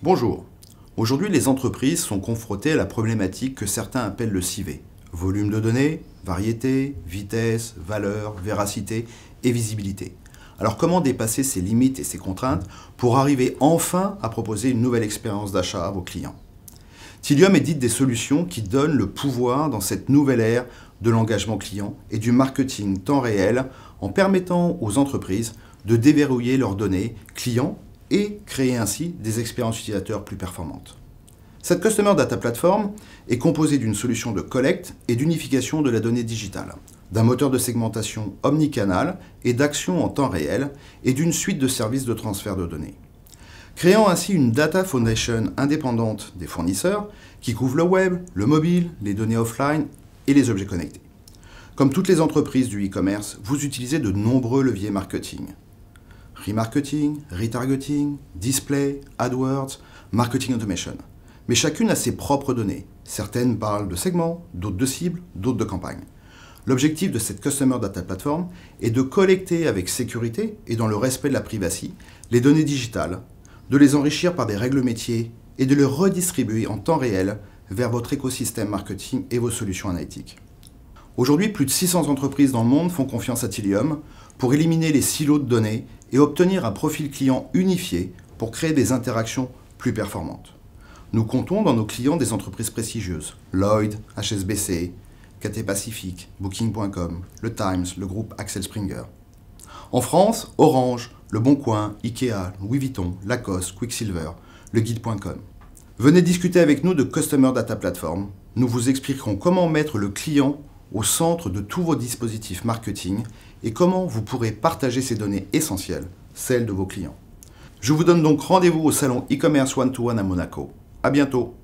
Bonjour. Aujourd'hui, les entreprises sont confrontées à la problématique que certains appellent le CV. Volume de données, variété, vitesse, valeur, véracité et visibilité. Alors comment dépasser ces limites et ces contraintes pour arriver enfin à proposer une nouvelle expérience d'achat à vos clients? Tilium édite des solutions qui donnent le pouvoir dans cette nouvelle ère de l'engagement client et du marketing temps réel en permettant aux entreprises de déverrouiller leurs données clients et créer ainsi des expériences utilisateurs plus performantes. Cette Customer Data Platform est composée d'une solution de collecte et d'unification de la donnée digitale, d'un moteur de segmentation omnicanal et d'action en temps réel et d'une suite de services de transfert de données. Créant ainsi une data foundation indépendante des fournisseurs qui couvre le web, le mobile, les données offline et les objets connectés. Comme toutes les entreprises du e-commerce, vous utilisez de nombreux leviers marketing. Remarketing, retargeting, display, AdWords, marketing automation. Mais chacune a ses propres données. Certaines parlent de segments, d'autres de cibles, d'autres de campagnes. L'objectif de cette Customer Data Platform est de collecter avec sécurité et dans le respect de la privacy les données digitales, de les enrichir par des règles métiers et de les redistribuer en temps réel vers votre écosystème marketing et vos solutions analytiques. Aujourd'hui, plus de 600 entreprises dans le monde font confiance à Tilium pour éliminer les silos de données et obtenir un profil client unifié pour créer des interactions plus performantes. Nous comptons dans nos clients des entreprises prestigieuses, Lloyd, HSBC, KT Pacific, Booking.com, le Times, le groupe Axel Springer. En France, Orange, Le Bon Coin, Ikea, Louis Vuitton, Lacoste, Quicksilver, le guide.com. Venez discuter avec nous de Customer Data Platform. Nous vous expliquerons comment mettre le client au centre de tous vos dispositifs marketing et comment vous pourrez partager ces données essentielles, celles de vos clients. Je vous donne donc rendez-vous au salon e-commerce one to one à Monaco. À bientôt.